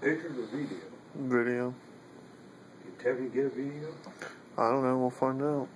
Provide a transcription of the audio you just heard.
Pictures or video? Video. Did Tevin get a video? I don't know. We'll find out.